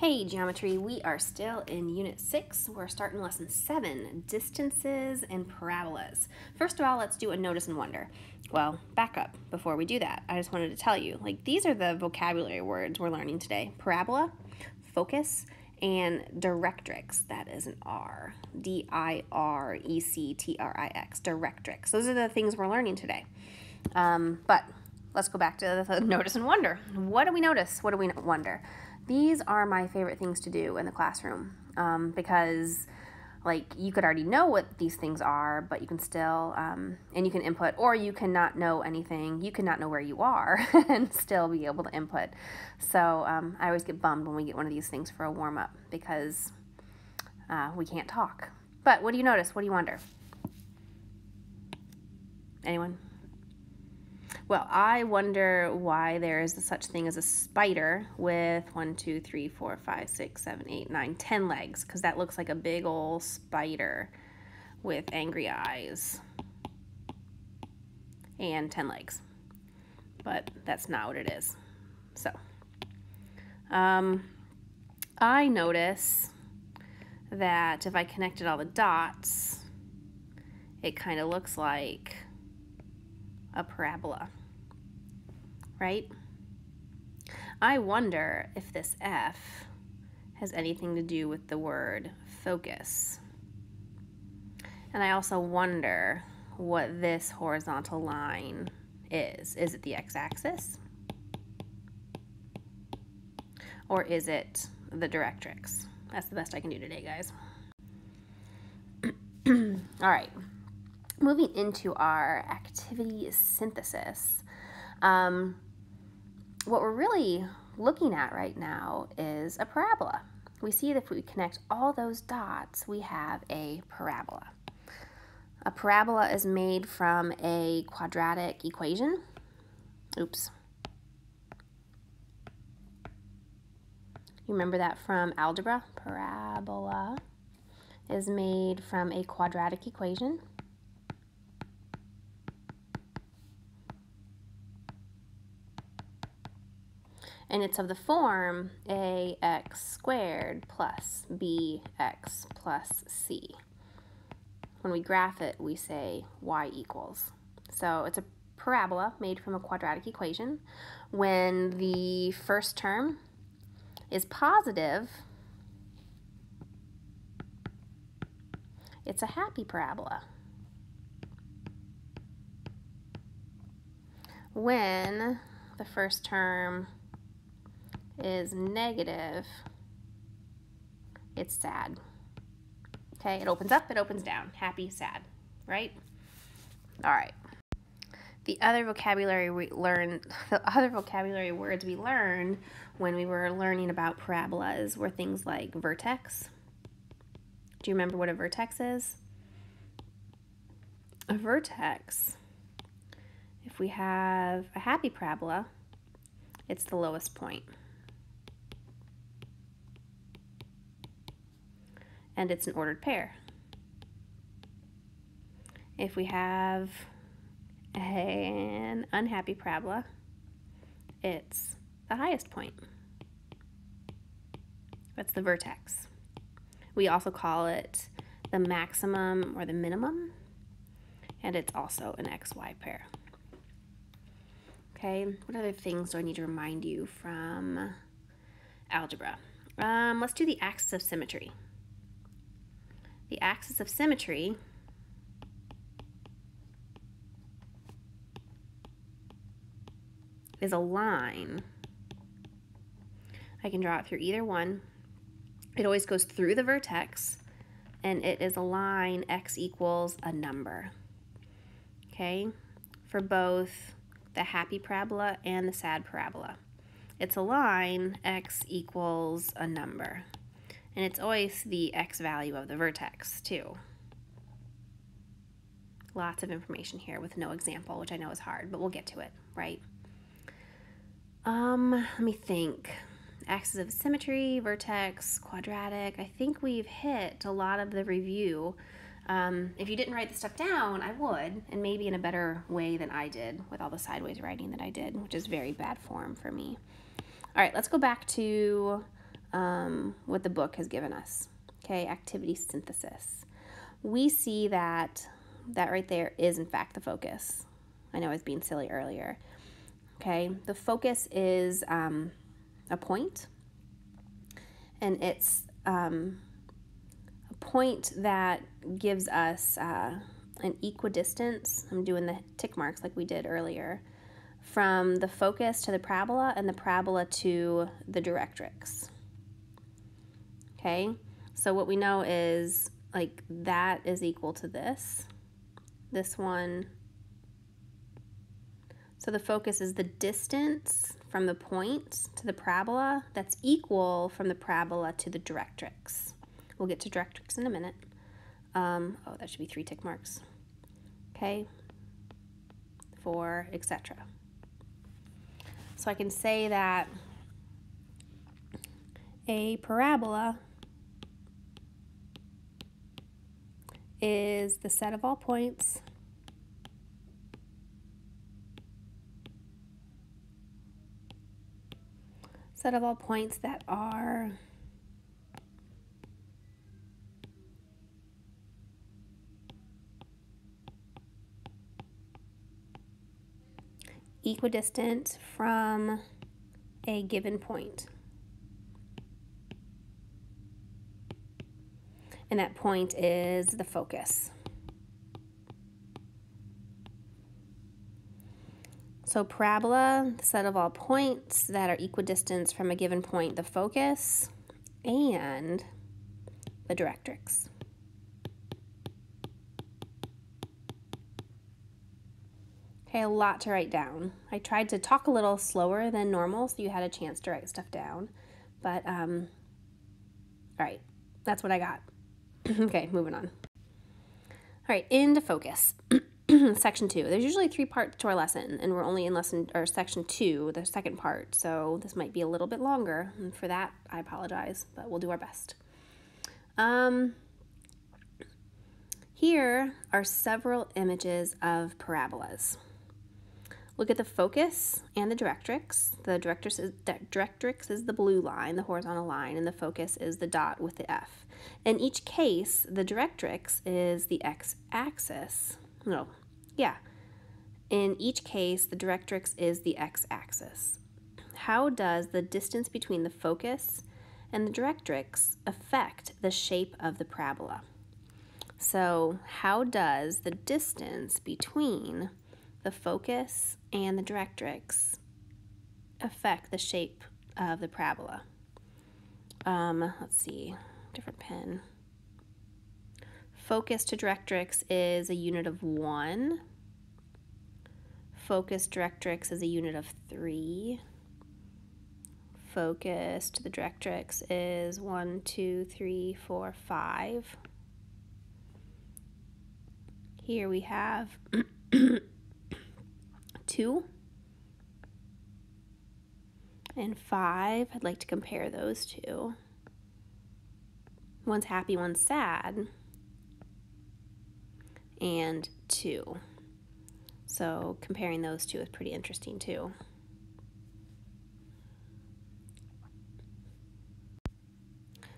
Hey, geometry, we are still in Unit 6. We're starting Lesson 7, Distances and Parabolas. First of all, let's do a notice and wonder. Well, back up before we do that. I just wanted to tell you, like, these are the vocabulary words we're learning today. Parabola, focus, and directrix. That is an R. D-I-R-E-C-T-R-I-X. Directrix. Those are the things we're learning today. Um, but let's go back to the notice and wonder. What do we notice? What do we wonder? These are my favorite things to do in the classroom um, because like you could already know what these things are, but you can still, um, and you can input, or you cannot know anything. You cannot know where you are and still be able to input. So um, I always get bummed when we get one of these things for a warm up because uh, we can't talk. But what do you notice? What do you wonder? Anyone? Well, I wonder why there is such thing as a spider with one, two, three, four, five, six, seven, eight, nine, ten legs, because that looks like a big old spider with angry eyes and ten legs. But that's not what it is. So, um, I notice that if I connected all the dots, it kind of looks like a parabola right? I wonder if this F has anything to do with the word focus. And I also wonder what this horizontal line is. Is it the x-axis? Or is it the directrix? That's the best I can do today, guys. All right, moving into our activity synthesis. Um, what we're really looking at right now is a parabola. We see that if we connect all those dots, we have a parabola. A parabola is made from a quadratic equation. Oops. You remember that from algebra? Parabola is made from a quadratic equation. And it's of the form ax squared plus bx plus c. When we graph it, we say y equals. So it's a parabola made from a quadratic equation. When the first term is positive, it's a happy parabola. When the first term is negative, it's sad. Okay, it opens up, it opens down. Happy, sad, right? All right. The other vocabulary we learned, the other vocabulary words we learned when we were learning about parabolas were things like vertex. Do you remember what a vertex is? A vertex, if we have a happy parabola, it's the lowest point. And it's an ordered pair. If we have an unhappy parabola, it's the highest point. That's the vertex. We also call it the maximum or the minimum, and it's also an XY pair. Okay, what other things do I need to remind you from algebra? Um, let's do the axis of symmetry. The axis of symmetry is a line. I can draw it through either one. It always goes through the vertex and it is a line x equals a number. Okay, for both the happy parabola and the sad parabola. It's a line x equals a number. And it's always the x value of the vertex, too. Lots of information here with no example, which I know is hard, but we'll get to it, right? Um, let me think. Axis of symmetry, vertex, quadratic. I think we've hit a lot of the review. Um, if you didn't write the stuff down, I would, and maybe in a better way than I did with all the sideways writing that I did, which is very bad form for me. All right, let's go back to um, what the book has given us. Okay, activity synthesis. We see that that right there is in fact the focus. I know I was being silly earlier. Okay, the focus is um, a point, and it's um, a point that gives us uh, an equidistance. I'm doing the tick marks like we did earlier from the focus to the parabola and the parabola to the directrix. Okay, so what we know is like that is equal to this. This one. So the focus is the distance from the point to the parabola that's equal from the parabola to the directrix. We'll get to directrix in a minute. Um, oh, that should be three tick marks. Okay, four, etc. So I can say that a parabola is the set of all points set of all points that are equidistant from a given point. And that point is the focus. So parabola, the set of all points that are equidistant from a given point, the focus, and the directrix. Okay, a lot to write down. I tried to talk a little slower than normal so you had a chance to write stuff down. But, um, all right, that's what I got. okay, moving on. All right, into focus. section two. There's usually three parts to our lesson, and we're only in lesson or section two, the second part. So this might be a little bit longer. And for that, I apologize, but we'll do our best. Um, here are several images of parabolas. Look at the focus and the directrix. The directrix is, directrix is the blue line, the horizontal line, and the focus is the dot with the F. In each case, the directrix is the x-axis. No, yeah. In each case, the directrix is the x-axis. How does the distance between the focus and the directrix affect the shape of the parabola? So how does the distance between the focus and the directrix affect the shape of the parabola. Um, let's see, different pen. Focus to directrix is a unit of one. Focus directrix is a unit of three. Focus to the directrix is one, two, three, four, five. Here we have 2 and 5. I'd like to compare those two. One's happy, one's sad. And 2. So comparing those two is pretty interesting too.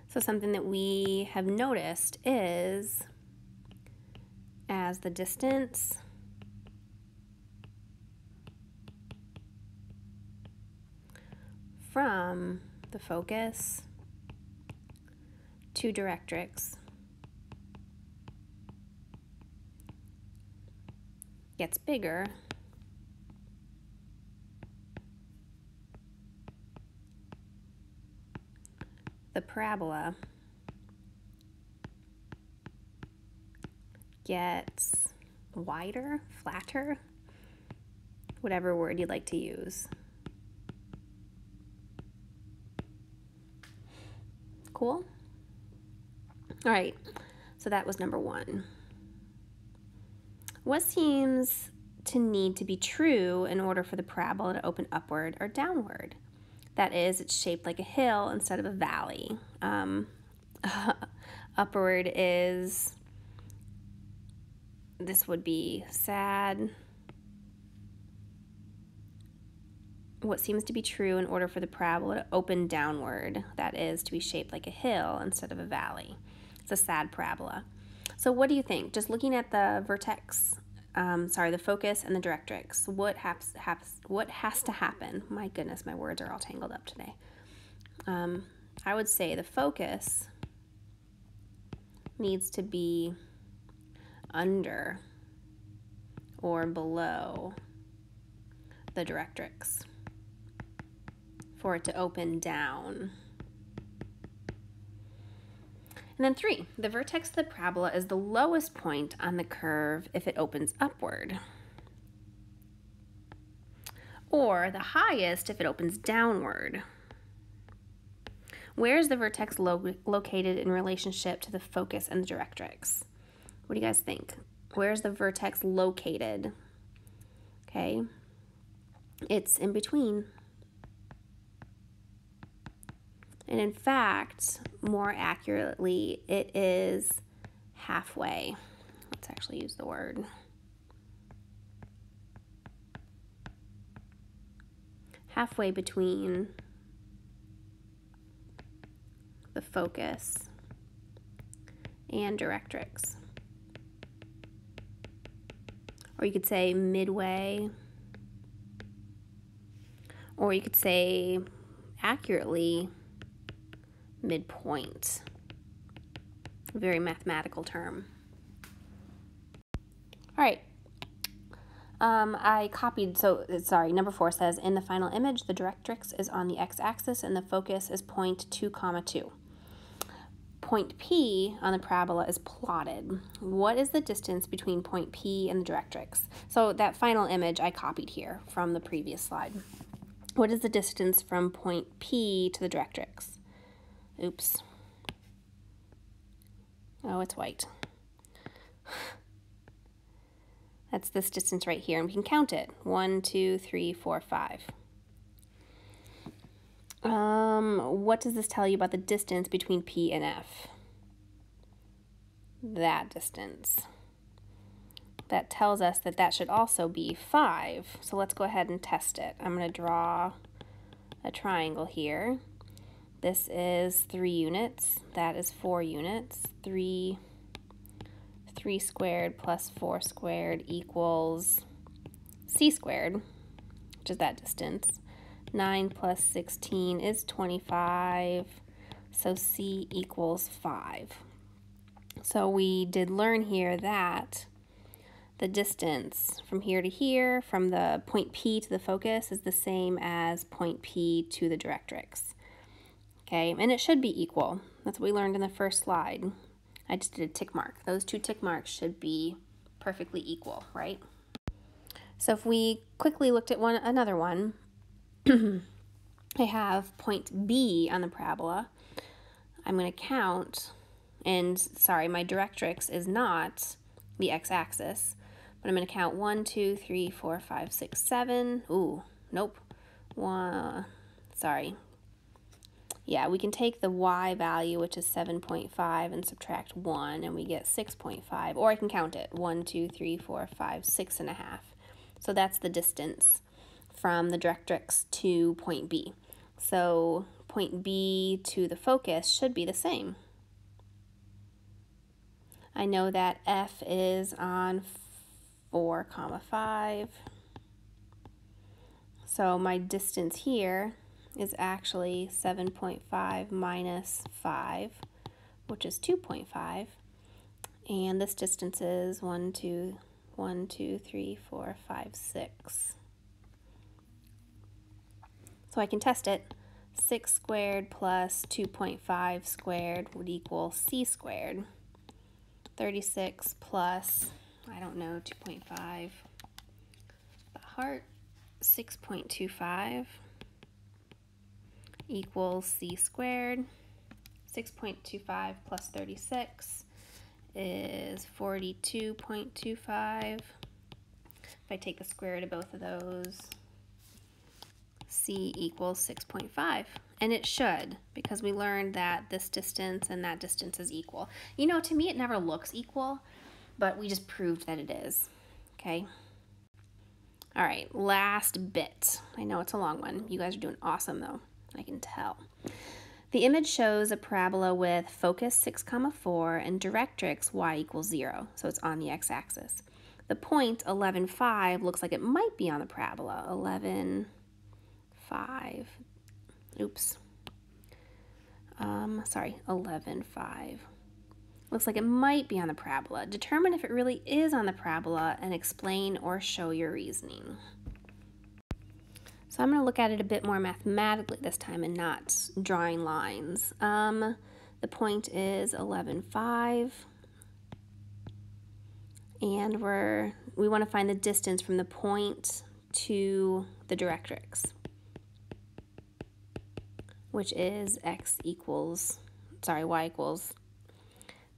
So something that we have noticed is as the distance from the focus to directrix gets bigger the parabola gets wider, flatter, whatever word you'd like to use. Cool? All right, so that was number one. What seems to need to be true in order for the parabola to open upward or downward? That is, it's shaped like a hill instead of a valley. Um, upward is, this would be sad. what seems to be true in order for the parabola to open downward, that is, to be shaped like a hill instead of a valley. It's a sad parabola. So what do you think? Just looking at the vertex, um, sorry, the focus and the directrix, what, has, has, what has to happen? My goodness, my words are all tangled up today. Um, I would say the focus needs to be under or below the directrix for it to open down. And then three, the vertex of the parabola is the lowest point on the curve if it opens upward. Or the highest if it opens downward. Where is the vertex lo located in relationship to the focus and the directrix? What do you guys think? Where's the vertex located? Okay, it's in between. And in fact, more accurately, it is halfway. Let's actually use the word. Halfway between the focus and directrix. Or you could say midway. Or you could say accurately midpoint. Very mathematical term. All right. Um, I copied, so sorry, number four says, in the final image, the directrix is on the x-axis and the focus is point 2 comma 2. Point P on the parabola is plotted. What is the distance between point P and the directrix? So that final image I copied here from the previous slide. What is the distance from point P to the directrix? Oops. Oh, it's white. That's this distance right here, and we can count it. One, two, three, four, five. Um, what does this tell you about the distance between P and F? That distance. That tells us that that should also be 5. So let's go ahead and test it. I'm going to draw a triangle here. This is three units. That is four units. Three, three squared plus four squared equals c squared, which is that distance. 9 plus 16 is 25, so c equals 5. So we did learn here that the distance from here to here, from the point P to the focus, is the same as point P to the directrix okay? And it should be equal. That's what we learned in the first slide. I just did a tick mark. Those two tick marks should be perfectly equal, right? So if we quickly looked at one another one, I have point B on the parabola. I'm going to count, and sorry, my directrix is not the x-axis, but I'm going to count 1, 2, 3, 4, 5, 6, 7. Ooh, nope. One, sorry, yeah, we can take the y value, which is 7.5, and subtract 1, and we get 6.5. Or I can count it, 1, 2, 3, 4, 5, 6 and a half. So that's the distance from the directrix to point B. So point B to the focus should be the same. I know that F is on 4 comma 5. So my distance here is actually 7.5 minus 5, which is 2.5. And this distance is 1, 2, 1, 2, 3, 4, 5, 6. So I can test it. 6 squared plus 2.5 squared would equal c squared. 36 plus, I don't know, 2.5. The heart, 6.25 equals c squared. 6.25 plus 36 is 42.25. If I take the square root of both of those, c equals 6.5. And it should, because we learned that this distance and that distance is equal. You know, to me it never looks equal, but we just proved that it is, okay? All right, last bit. I know it's a long one. You guys are doing awesome though. I can tell. The image shows a parabola with focus 6 comma 4 and directrix y equals 0, so it's on the x-axis. The point 11, 5 looks like it might be on the parabola. 11, 5. Oops. Um, sorry, 11, 5. Looks like it might be on the parabola. Determine if it really is on the parabola and explain or show your reasoning. So I'm going to look at it a bit more mathematically this time and not drawing lines. Um, the point is 11, 5. And we're, we want to find the distance from the point to the directrix, which is x equals, sorry, y equals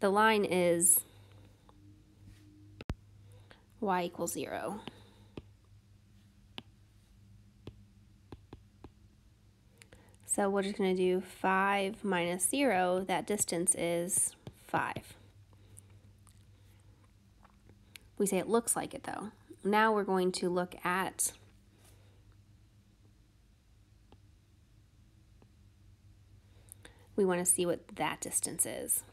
the line is y equals 0. So we're just going to do 5 minus 0. That distance is 5. We say it looks like it though. Now we're going to look at we want to see what that distance is.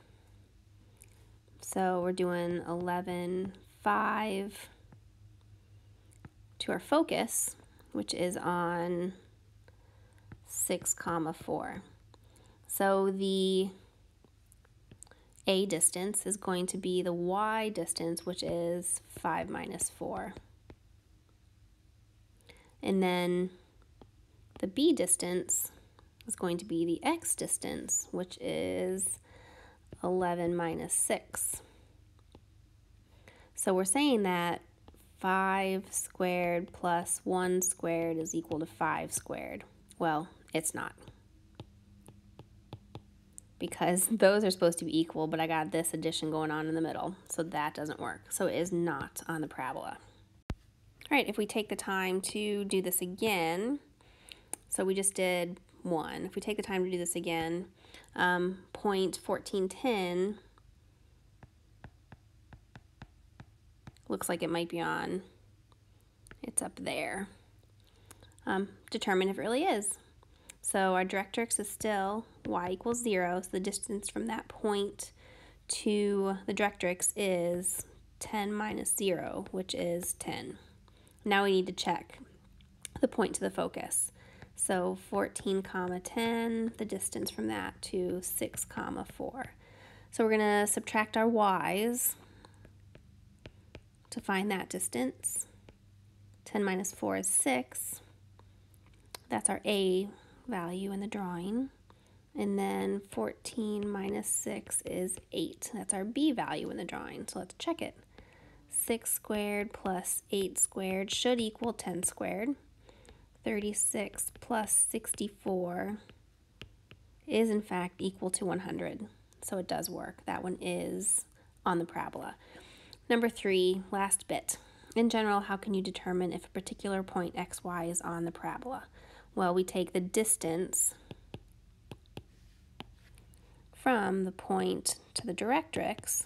So we're doing 11, 5 to our focus, which is on 6 comma 4. So the A distance is going to be the Y distance, which is 5 minus 4. And then the B distance is going to be the X distance, which is 11 minus 6. So we're saying that 5 squared plus 1 squared is equal to 5 squared. Well, it's not. Because those are supposed to be equal, but I got this addition going on in the middle, so that doesn't work. So it is not on the parabola. All right, if we take the time to do this again, so we just did 1. If we take the time to do this again, um, point 1410 looks like it might be on, it's up there. Um, determine if it really is. So our directrix is still y equals 0, so the distance from that point to the directrix is 10 minus 0, which is 10. Now we need to check the point to the focus. So 14 comma 10, the distance from that to 6 comma 4. So we're going to subtract our y's to find that distance. 10 minus 4 is 6. That's our A value in the drawing. And then 14 minus 6 is 8. That's our B value in the drawing. So let's check it. 6 squared plus 8 squared should equal 10 squared. 36 plus 64 is in fact equal to 100. So it does work. That one is on the parabola. Number three, last bit. In general, how can you determine if a particular point xy is on the parabola? Well, we take the distance from the point to the directrix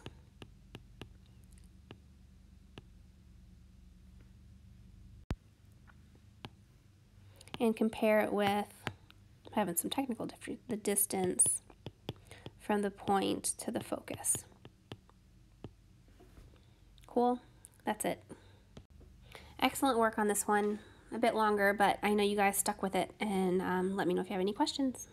and compare it with, having some technical difficulty, the distance from the point to the focus. Cool, that's it. Excellent work on this one. A bit longer, but I know you guys stuck with it, and um, let me know if you have any questions.